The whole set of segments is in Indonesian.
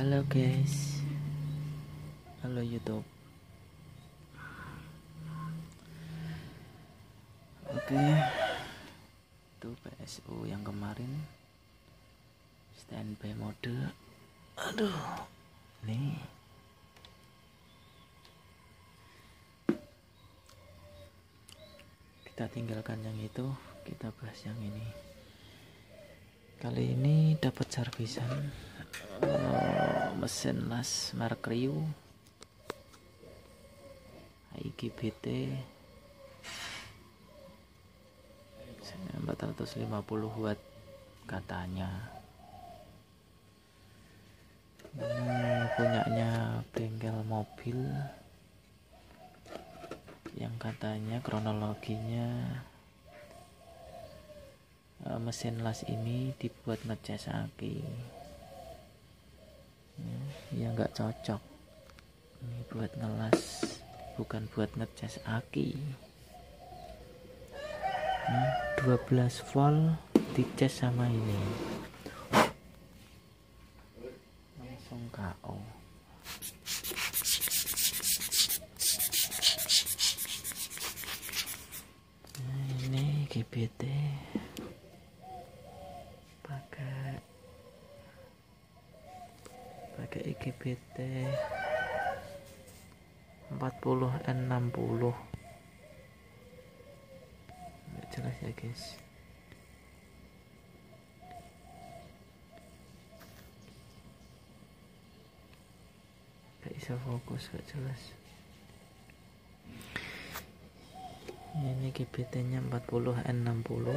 Halo guys. Halo YouTube. Oke. Itu PSU yang kemarin. Standby mode. Aduh. Nih. Kita tinggalkan yang itu. Kita bahas yang ini Kali ini dapat servisan uh, mesin las merek Rio IGBT 450 watt katanya. Ini punyanya bengkel mobil yang katanya kronologinya mesin las ini dibuat ngecas aki ya nggak cocok. Ini buat ngelas bukan buat ngecas aki nah, 12 volt dicas sama ini. Langsung KO nah, ini GBT pakai IGBT 40 N60 nggak jelas ya guys. Gak bisa fokus gak jelas. Ini GBT nya 40 N60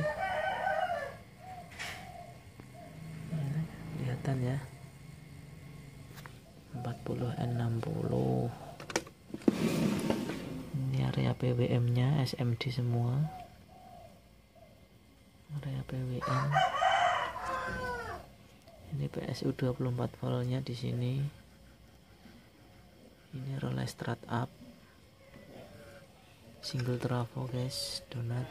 kelihatan ya 40 N60 ini area PWM nya SMD semua. Area PWM ini PSU 24 volt nya di sini. Ini relay strat up. Single trafo guys donat.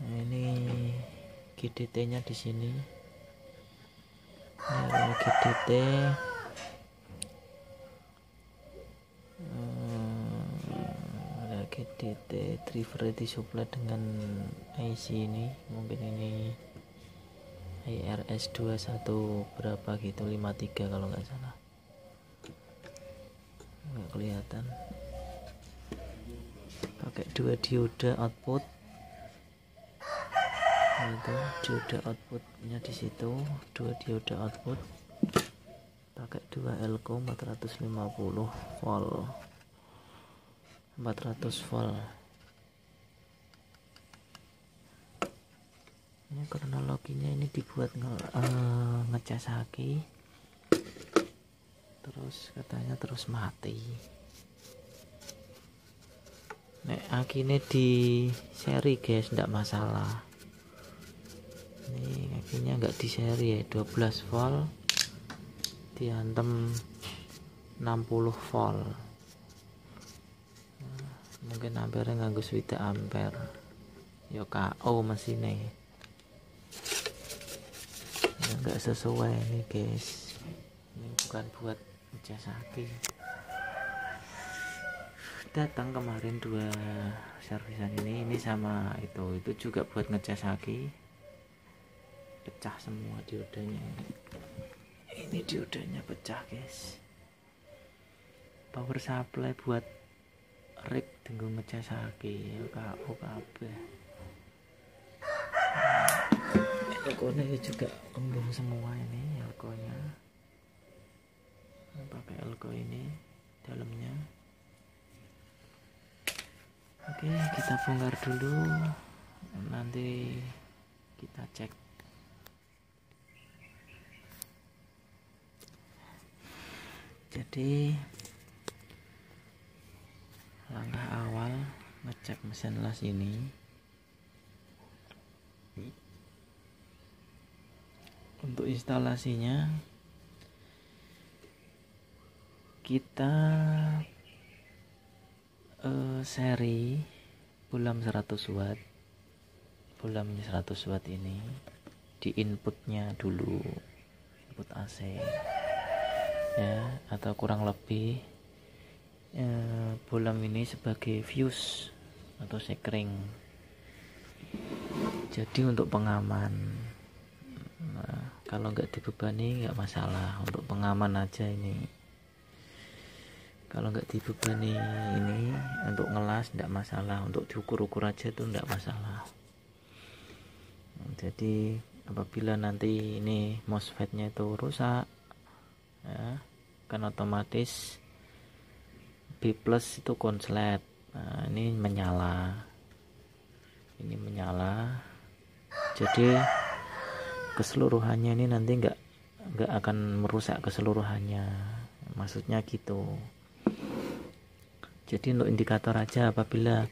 Nah, ini GDT nya di sini ini area GDT ada GDT driver disupply dengan IC ini mungkin ini IRS 21 berapa gitu 53 kalau nggak salah. Nggak kelihatan. Pakai dua dioda output itu dioda outputnya di situ dua dioda output pakai dua elko 450 volt. 400 volt. Ini kronologinya ini dibuat nge uh, ngecas aki terus katanya terus mati. Nek aki ini di seri guys ndak masalah ini akhirnya nggak di seri ya 12 volt diantem 60 volt. Nah, mungkin ampere nganggo swita ampere yo KO mesinnya ya nggak sesuai nih guys. Ini bukan buat jasaki datang kemarin dua servisan ini ini sama itu. Itu juga buat ngecas aki pecah semua diodanya ini. Diodanya pecah guys. Power supply buat rig tunggu ngecas aki KO kabeh elkonya juga kembung semua ini elkonya. Pakai elko ini dalamnya. Oke kita bongkar dulu. Nanti kita cek jadi langkah awal ngecek mesin las ini. Untuk instalasinya kita uh, seri bulam 100 watt. Bulamnya 100 watt ini di inputnya dulu input AC ya atau kurang lebih eh, bolam ini sebagai fuse atau sekring. Jadi untuk pengaman nah, kalau nggak dibebani nggak masalah untuk pengaman aja ini. Kalau nggak dibebani ini untuk ngelas tidak masalah untuk diukur-ukur aja itu tidak masalah. Jadi apabila nanti ini MOSFET-nya itu rusak ya kan otomatis B plus itu konslet. Nah, ini menyala. Ini menyala. Jadi keseluruhannya ini nanti enggak enggak akan merusak keseluruhannya. Maksudnya gitu. Jadi untuk indikator aja apabila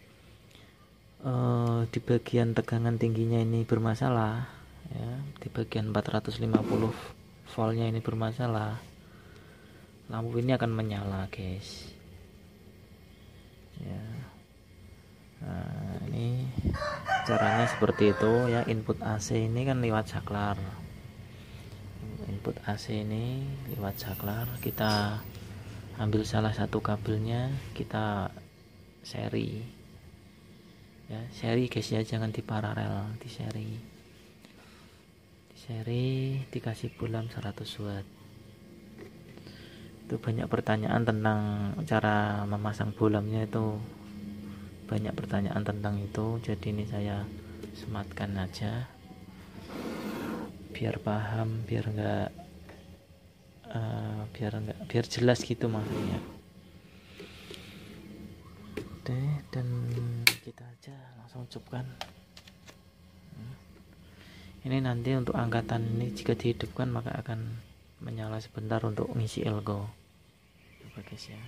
uh, di bagian tegangan tingginya ini bermasalah ya di bagian 450 voltnya ini bermasalah lampu ini akan menyala guys. Ya. Nah ini caranya seperti itu ya. Input AC ini kan lewat saklar input AC ini lewat saklar kita ambil salah satu kabelnya kita seri. Ya seri guys ya. Jangan di paralel di seri. Di seri dikasih bulan 100 watt itu banyak pertanyaan tentang cara memasang bolamnya itu. Banyak pertanyaan tentang itu. Jadi ini saya sematkan aja. Biar paham biar enggak uh, biar enggak biar jelas gitu maksudnya. Deh dan kita aja langsung cupkan hmm. ini nanti untuk angkatan ini jika dihidupkan maka akan menyala sebentar untuk ngisi elgo coba guys ya.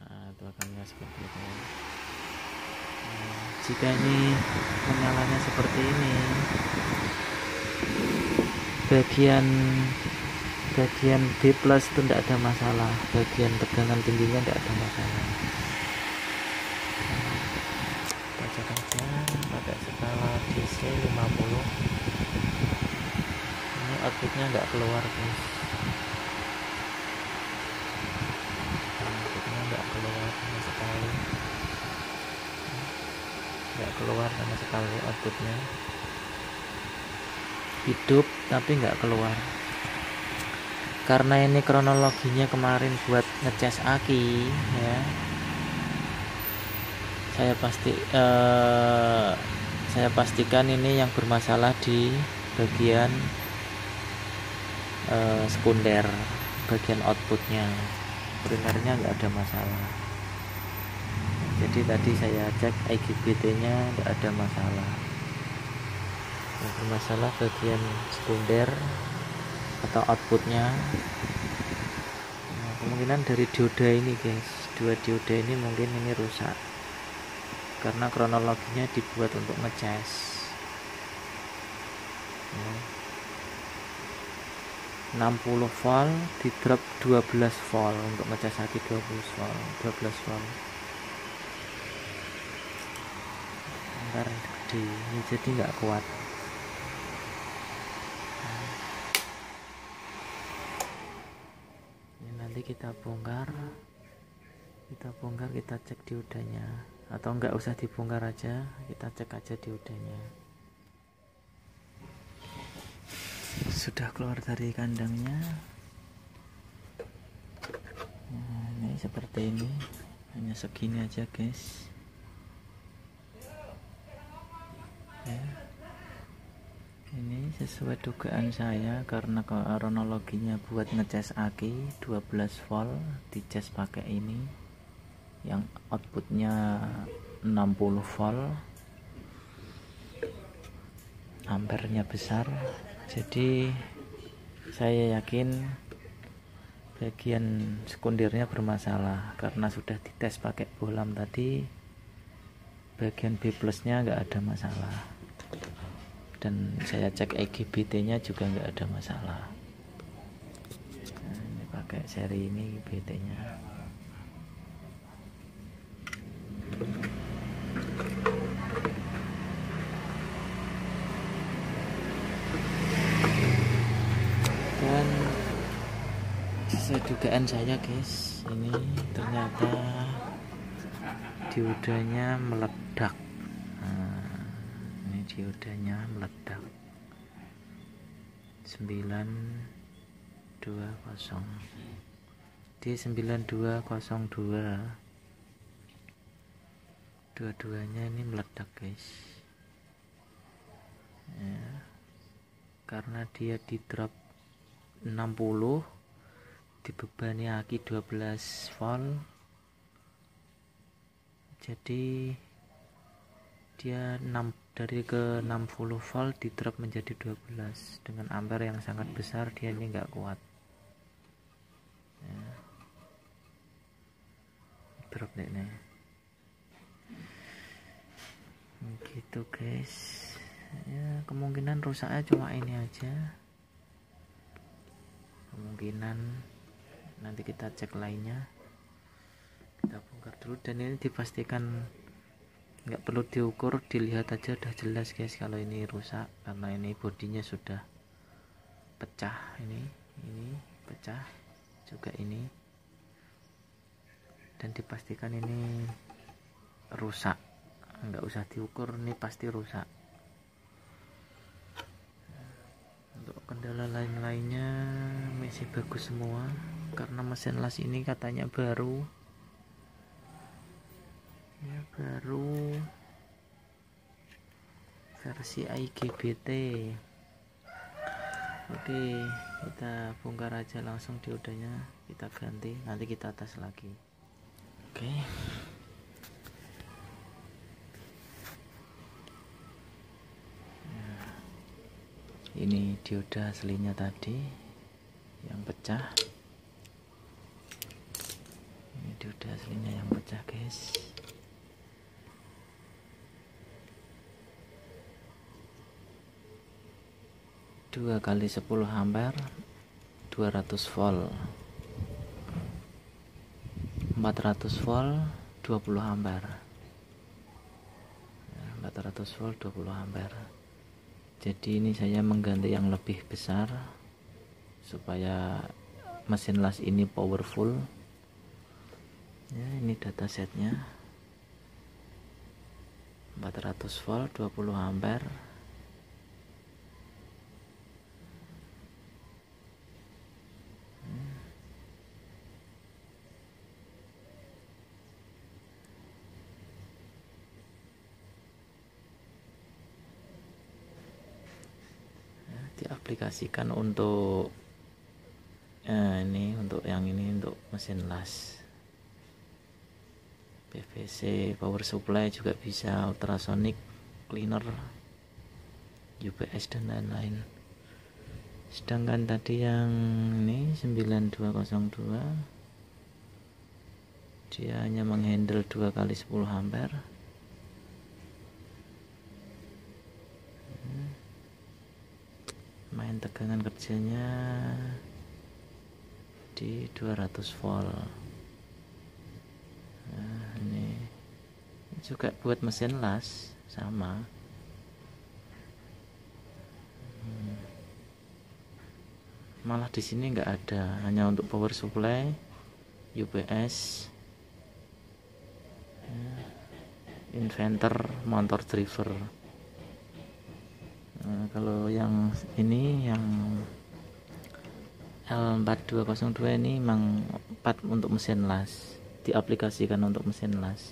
Nah itu akan seperti itu. Nah, jika ini menyalanya seperti ini bagian bagian B plus itu tidak ada masalah. Bagian tegangan tingginya tidak ada masalah. Nah, aja pakai skala DC 50 outputnya nggak keluar guys outputnya nggak keluar sama sekali nggak sekali outputnya. Hidup tapi nggak keluar. Karena ini kronologinya kemarin buat ngecas aki ya. Saya pasti uh, saya pastikan ini yang bermasalah di bagian uh, sekunder bagian outputnya. Primernya nggak ada masalah jadi tadi saya cek IGBT nya nggak ada masalah. Yang bermasalah bagian sekunder atau outputnya. Nah, kemungkinan dari dioda ini guys. Dua dioda ini mungkin ini rusak. Karena kronologinya dibuat untuk ngecas nah. 60 volt di drop 12 volt untuk ngecas lagi 12 volt 12 volt ntar gede ini jadi nggak kuat. Ini nanti kita bongkar. Kita bongkar kita cek diodanya atau nggak usah dibongkar aja kita cek aja diodanya sudah keluar dari kandangnya. Nah, ini seperti ini. Hanya segini aja guys ya ini sesuai dugaan saya karena kronologinya buat ngecas aki 12 volt dicas pakai ini yang outputnya 60 volt ampernya besar. Jadi saya yakin bagian sekundirnya bermasalah karena sudah dites pakai bolam tadi bagian B plusnya nggak ada masalah dan saya cek EGBT nya juga nggak ada masalah. Nah, ini pakai seri ini BT nya dan sesuai dugaan saya guys ini ternyata diodanya meledak diodanya meledak. 9200 di 9202 dua-duanya ini meledak guys. Ya, karena dia di drop 60 dibebani aki 12 volt. Jadi dia 6 dari ke 60 volt di drop menjadi 12 dengan ampere yang sangat besar dia ini enggak kuat. Ya. drop nih. Gitu guys. Ya kemungkinan rusaknya cuma ini aja. Kemungkinan nanti kita cek lainnya. Kita bongkar dulu. Dan ini dipastikan nggak perlu diukur dilihat aja udah jelas guys kalau ini rusak karena ini bodinya sudah pecah. Ini ini pecah juga ini. Dan dipastikan ini rusak. Nggak usah diukur ini pasti rusak. Untuk kendala lain-lainnya masih bagus semua. Karena mesin las ini katanya baru ya baru versi IGBT oke kita bongkar aja langsung diodanya kita ganti nanti kita tes lagi. Oke. Ini dioda aslinya tadi yang pecah. Ini dioda aslinya yang pecah guys dua kali 10 ampere 200 volt. 400 volt 20 ampere 400 volt 20 ampere jadi ini saya mengganti yang lebih besar supaya mesin las ini powerful. Ya ini datasetnya 400 volt 20 ampere diaplikasikan untuk eh, ini untuk yang ini untuk mesin las. PVC power supply juga bisa ultrasonic cleaner UPS dan lain-lain. Sedangkan tadi yang ini 9202 dia hanya menghandle 2 kali 10 ampere main tegangan kerjanya di 200 volt. Nah, ini juga buat mesin las sama. Hmm. malah di sini nggak ada hanya untuk power supply UPS ya, inventor motor driver nah, kalau yang ini yang L4202 ini memang 4 untuk mesin las diaplikasikan untuk mesin las.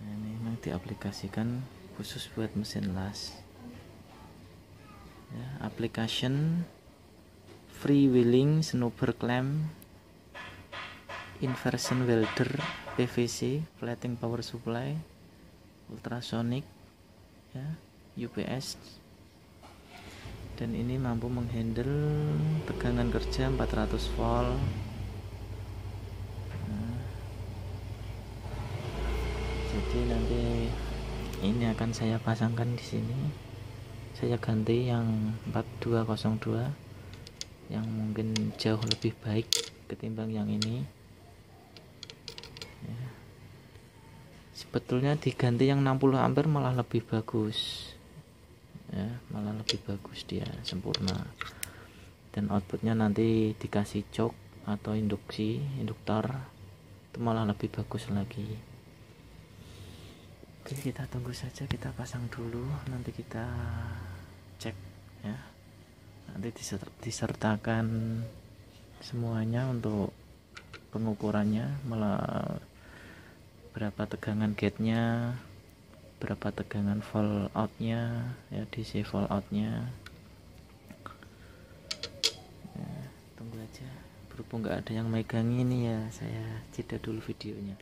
Nah, ini memang diaplikasikan khusus buat mesin las. Ya, application freewheeling snowboard clamp inversion welder PVC plating power supply ultrasonic ya UPS dan ini mampu menghandle tegangan kerja 400 volt. Nah, jadi nanti ini akan saya pasangkan di sini. Saya ganti yang 4202 yang mungkin jauh lebih baik ketimbang yang ini sebetulnya diganti yang 60 ampere malah lebih bagus. Ya malah lebih bagus dia sempurna. Dan outputnya nanti dikasih cok atau induksi induktor itu malah lebih bagus lagi. Oke kita tunggu saja kita pasang dulu. Nanti kita cek ya. Nanti disertakan semuanya untuk pengukurannya. Malah berapa tegangan gate-nya berapa tegangan fall out-nya ya DC fall out-nya berhubung nggak ada yang megang ini ya saya jeda dulu videonya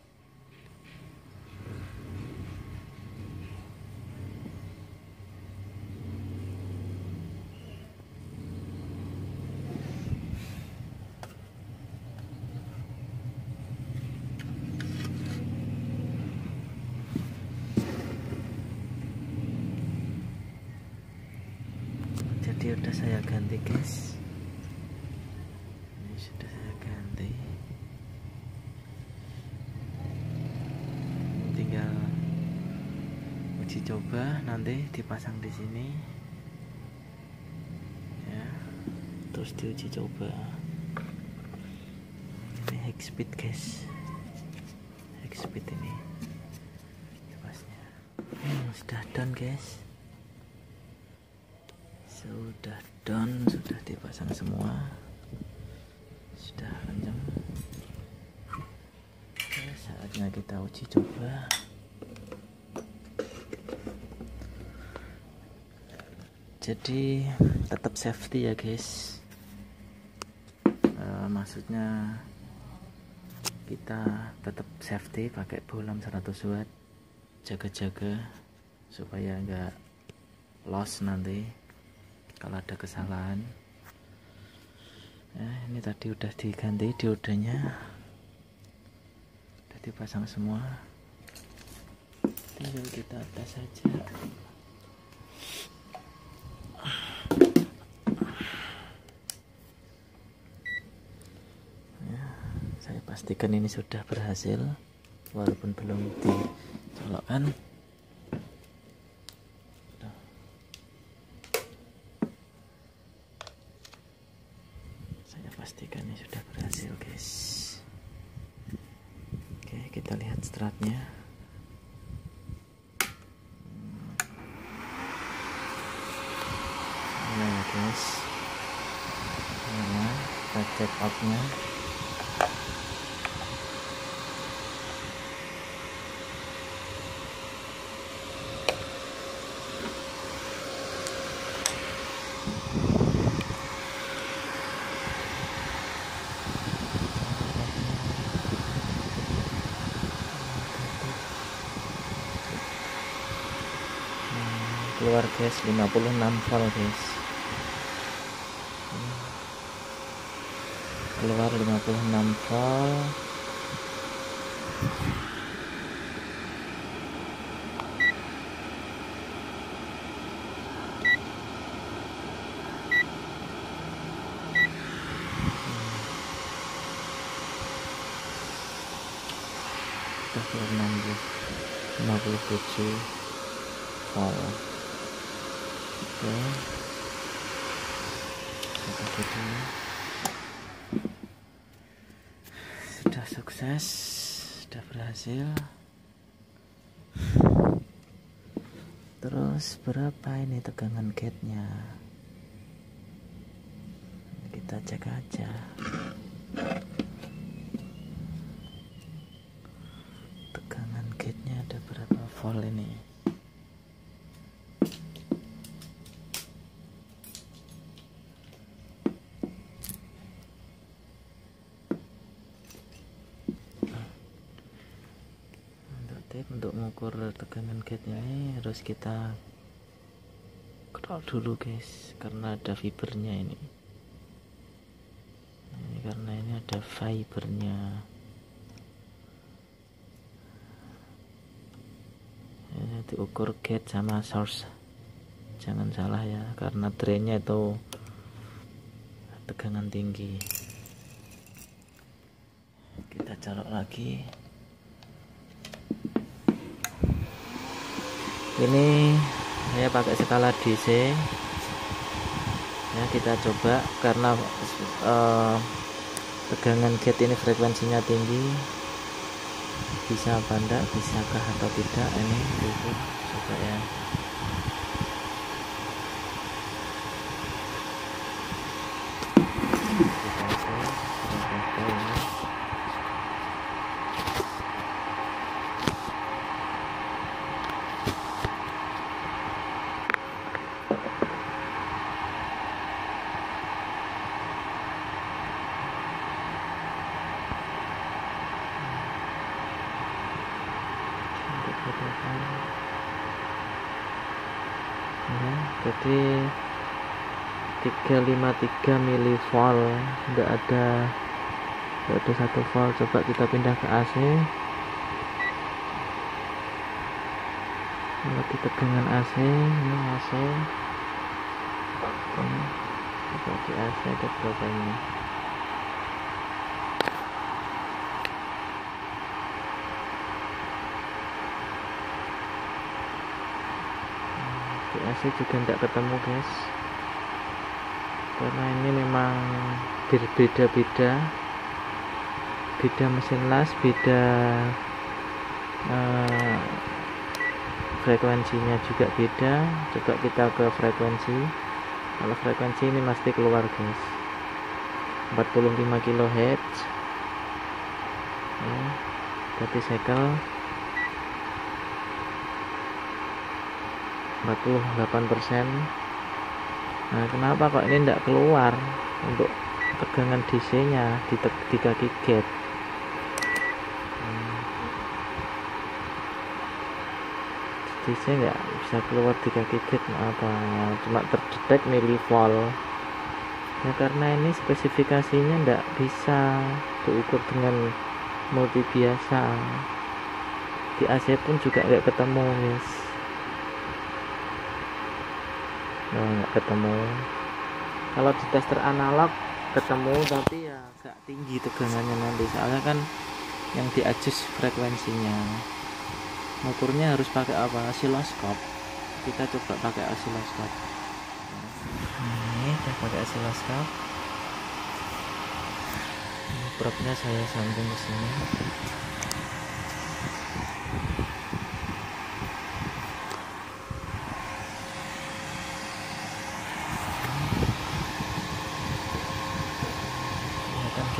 jadi udah saya ganti guys uji coba dipasang di sini. Ya. Terus diuji coba. Ini high speed guys. High speed ini. Kipasnya hmm, sudah done guys. Sudah done sudah dipasang semua. Sudah kencang saatnya kita uji coba jadi tetap safety ya guys. Uh, maksudnya kita tetap safety pakai bolam 100 watt. Jaga-jaga supaya enggak loss nanti kalau ada kesalahan. Ya ini tadi udah diganti diodenya udah dipasang semua. Tinggal kita tes saja pastikan ini sudah berhasil walaupun belum dicolokkan saya pastikan ini sudah berhasil guys oke kita lihat stratnya nah guys nah kita check outnya keluar guys 56 volt guys. Keluar 56 volt keluar 60 57 volt oke sudah sukses sudah berhasil. Terus berapa ini tegangan gate nya kita cek aja tegangan gate nya ada berapa volt ini untuk mengukur tegangan gate ini harus kita kerok dulu guys karena ada fibernya ini. Ini karena ini ada fibernya. Ini diukur gate sama source. Jangan salah ya karena drainnya itu tegangan tinggi. Kita colok lagi ini saya pakai skala DC ya kita coba karena uh, tegangan gate ini frekuensinya tinggi. Bisa apa enggak bisakah atau tidak ini coba ya ya, jadi 353 milivolt. Enggak ada enggak ada satu volt. Coba kita pindah ke AC lagi tegangan AC ini AC ini coba di AC ada berapa ini AC juga tidak ketemu guys. Karena ini memang berbeda-beda. Beda mesin las beda uh, frekuensinya juga beda. Coba kita ke frekuensi. Kalau frekuensi ini pasti keluar guys. 45 kHz ya, berarti cycle 48 persen. Nah kenapa kok ini tidak keluar untuk tegangan DC nya di, di kaki gate? Hmm. DC nggak bisa keluar di kaki gate apa? Ya, cuma terdetek milivolt ya karena ini spesifikasinya tidak bisa diukur dengan multi biasa. Di AC pun juga nggak ketemu guys nah nggak ketemu? Kalau di tester analog ketemu tapi ya agak tinggi tegangannya nanti. Soalnya kan yang di adjust frekuensinya. Ukurnya harus pakai apa? Osiloskop kita coba pakai osiloskop ini kita pakai osiloskop probnya saya sambung ke sini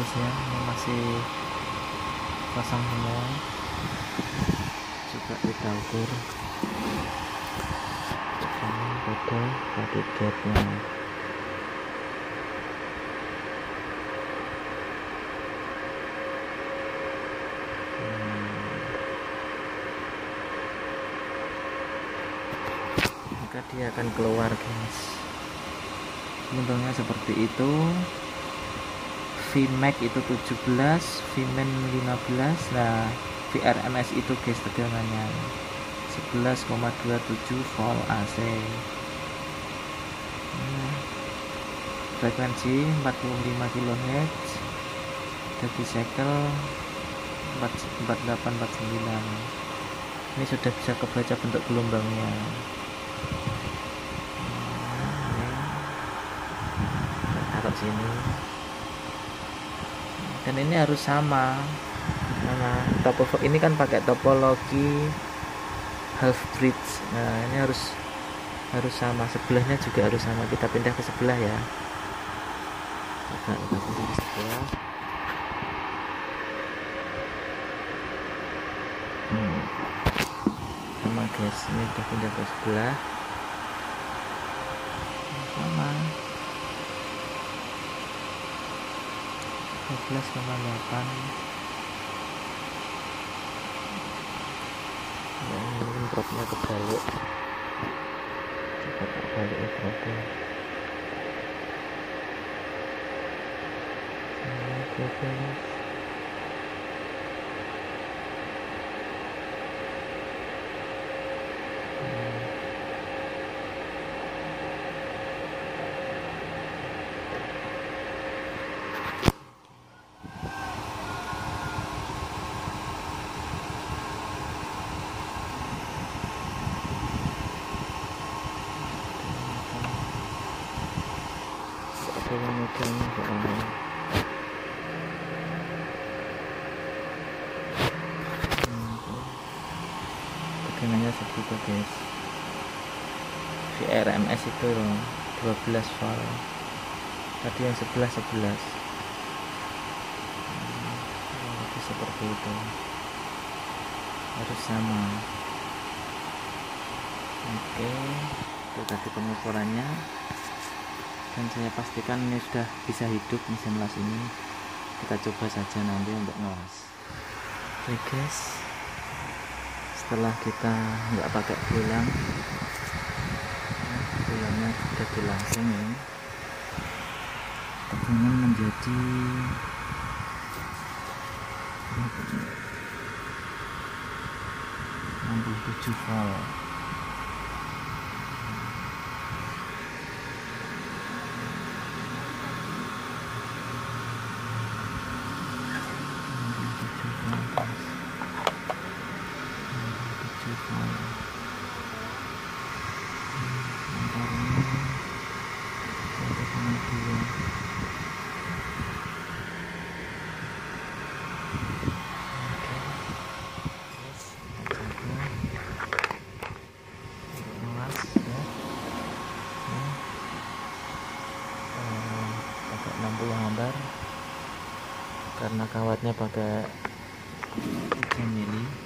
guys ya ini masih pasang semua coba kita ukur tegangan pada kaki gate nya maka dia akan keluar guys. Bentuknya seperti itu. VMAX itu 17 VMIN 15 nah VRMS itu guys tegangannya 11,27 volt AC nah, frekuensi 45 kHz jadi cycle 4849 ini sudah bisa kebaca bentuk gelombangnya nah, taruh sini. Dan ini harus sama. Mana? Topo ini kan pakai topologi half bridge. Nah ini harus harus sama. Sebelahnya juga harus sama. Kita pindah ke sebelah ya. Kita pindah ke sebelah. Hmm. sama guys ini kita pindah ke sebelah sama 12,8 ya ini dropnya kebalik. Coba tak ya dropnya ini 12 VRMS itu loh 12 volt tadi yang sebelah 11 hmm, seperti itu. Harus sama. Oke itu tadi pengukurannya. Dan saya pastikan ini sudah bisa hidup mesin las ini. Kita coba saja nanti untuk ngelas oke guys. Setelah kita nggak pakai bulan sudah dilangsing ya. Tegangan menjadi 67 volt karena kawatnya pakai 3 mili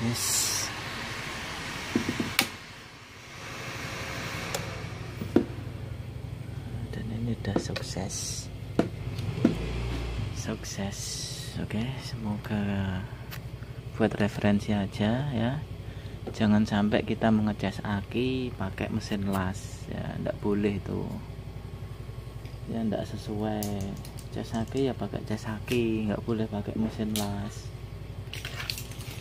Yes. Dan ini udah sukses. Sukses. Oke, okay, semoga buat referensi aja ya. Jangan sampai kita mengecas aki pakai mesin las ya, ndak boleh itu. Ya ndak sesuai. Cas aki ya pakai cas aki, nggak boleh pakai mesin las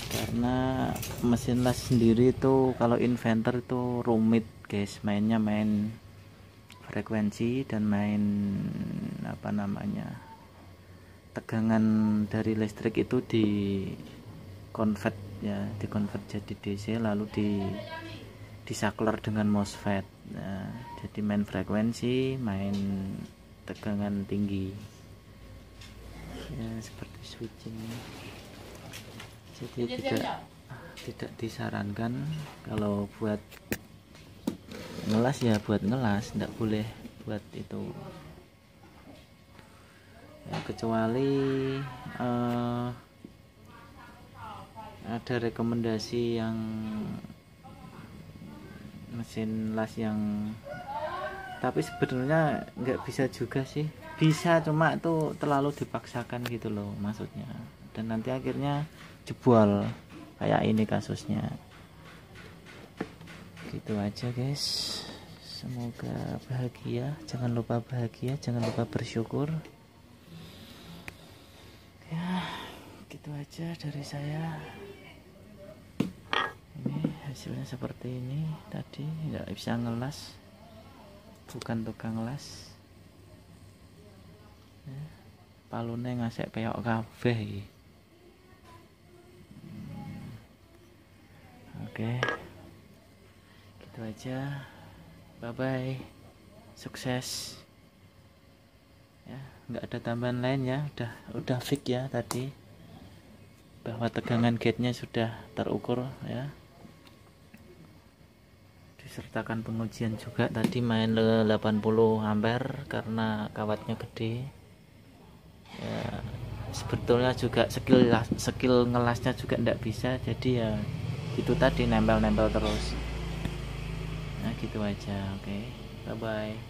karena mesin las sendiri itu kalau inventor itu rumit guys. Mainnya main frekuensi dan main apa namanya tegangan dari listrik itu di convert ya di convert jadi DC lalu di disakler dengan MOSFET. Nah, jadi main frekuensi main tegangan tinggi. Ya seperti switching jadi tidak tidak disarankan kalau buat ngelas ya buat ngelas tidak boleh buat itu. Ya, kecuali uh, ada rekomendasi yang mesin las yang tapi sebenarnya nggak bisa juga sih. Bisa cuma itu terlalu dipaksakan gitu loh maksudnya. Dan nanti akhirnya jebol kayak ini kasusnya. Gitu aja guys. Semoga bahagia. Jangan lupa bahagia jangan lupa bersyukur. Ya gitu aja dari saya. Hasilnya seperti ini tadi nggak bisa ngelas. Bukan tukang las. Ya, palune ngasek peyok kabeh oke. Gitu aja. Bye bye sukses. Ya nggak ada tambahan lain ya. Udah udah fix ya tadi. Bahwa tegangan gate-nya sudah terukur ya. Disertakan pengujian juga tadi main 80 ampere karena kawatnya gede. Ya sebetulnya juga skill skill ngelasnya juga tidak bisa. Jadi ya itu tadi nempel-nempel terus nah gitu aja oke okay. bye bye